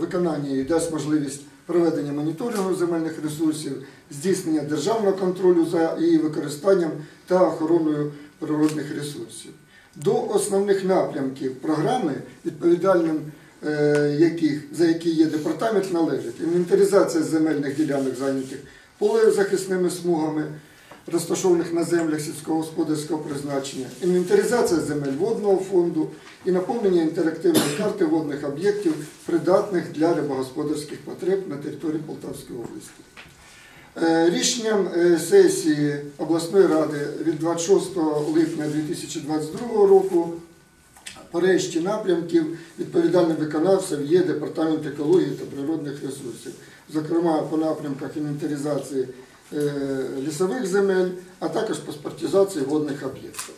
Виконання і дасть можливість проведення моніторингу земельних ресурсів, здійснення державного контролю за її використанням та охороною природних ресурсів. До основних напрямків програми, відповідальним е, яких, за які є департамент, належить інвентаризація земельних ділянок, зайнятих полезахисними смугами, розташованих на землях сільськогосподарського призначення, інвентаризація земель водного фонду і наповнення інтерактивної карти водних об'єктів, придатних для рибогосподарських потреб на території Полтавської області. Е, Рішенням е, сесії обласної ради від 26 липня 2022 року по решті напрямків відповідальним виконавцем є Департамент екології та природних ресурсів, зокрема по напрямках інвентаризації лісових земель, а також паспортизації водних об'єктів.